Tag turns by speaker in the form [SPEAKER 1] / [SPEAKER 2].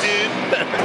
[SPEAKER 1] dude.